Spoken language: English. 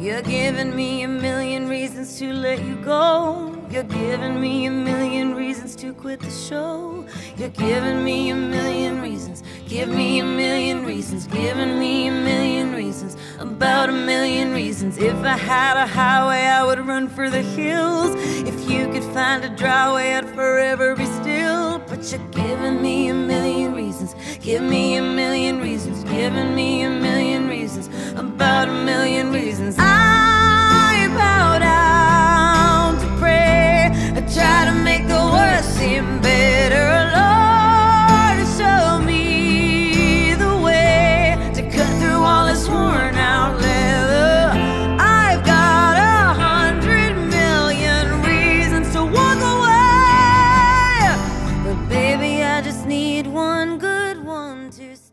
You're giving me a million reasons to let you go. You're giving me a million reasons to quit the show. You're giving me a million reasons. Give me a million reasons. Giving me a million reasons. About a million reasons. If I had a highway, I would run for the hills. If you could find a dry way, I'd forever be still. But you're giving me a reasons. Give me a million reasons. Giving me a million reasons. About a million reasons. I to